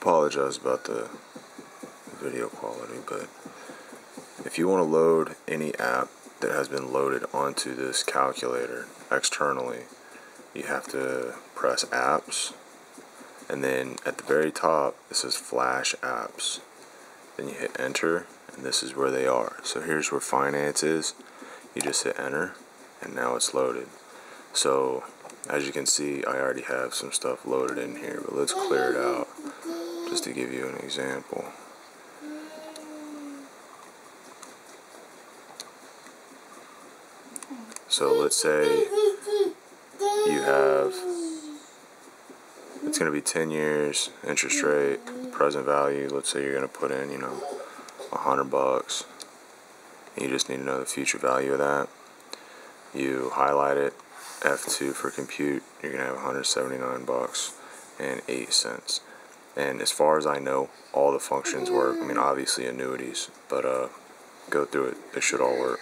apologize about the video quality, but if you want to load any app that has been loaded onto this calculator externally, you have to press apps and then at the very top it says flash apps. Then you hit enter and this is where they are. So here's where finance is. You just hit enter and now it's loaded. So as you can see I already have some stuff loaded in here but let's clear it out just to give you an example. So let's say you have it's going to be 10 years interest rate present value let's say you're going to put in you know hundred bucks you just need to know the future value of that you highlight it F2 for compute you're going to have 179 bucks and 8 cents and as far as I know, all the functions work. I mean, obviously annuities, but uh, go through it. It should all work.